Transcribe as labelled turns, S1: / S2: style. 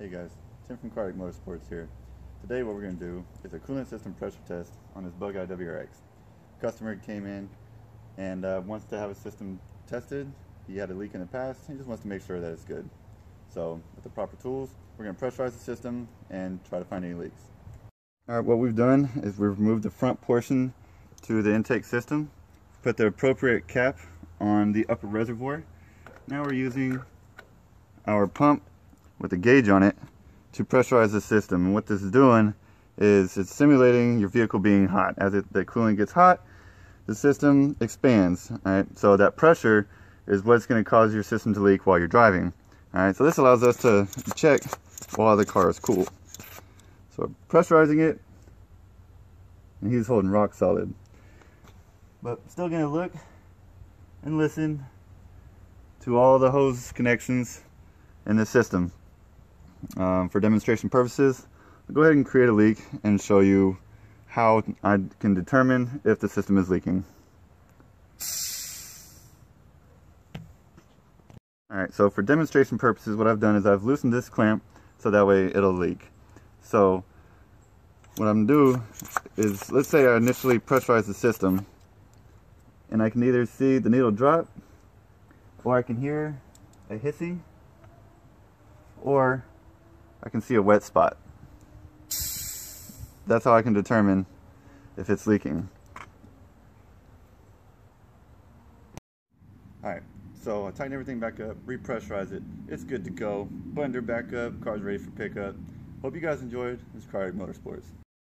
S1: Hey guys, Tim from Car Addict Motorsports here. Today what we're going to do is a coolant system pressure test on this Bug Eye WRX. Customer came in and uh, wants to have a system tested. He had a leak in the past. He just wants to make sure that it's good. So with the proper tools, we're going to pressurize the system and try to find any leaks. Alright, what we've done is we've removed the front portion to the intake system, put the appropriate cap on the upper reservoir. Now we're using our pump with a gauge on it to pressurize the system. And what this is doing is it's simulating your vehicle being hot. As it, the coolant gets hot, the system expands. Right? So that pressure is what's going to cause your system to leak while you're driving. All right, so this allows us to check while the car is cool. So pressurizing it, and he's holding rock solid. But still gonna look and listen to all the hose connections in the system um, for demonstration purposes, I'll go ahead and create a leak and show you how I can determine if the system is leaking. Alright, so for demonstration purposes, what I've done is I've loosened this clamp so that way it'll leak. So what I'm gonna do is, let's say I initially pressurize the system and I can either see the needle drop or I can hear a hissing or I can see a wet spot. That's how I can determine if it's leaking. Alright, so I tighten everything back up, repressurize it. It's good to go. Blender back up, car's ready for pickup. Hope you guys enjoyed. This is Car Addict Motorsports.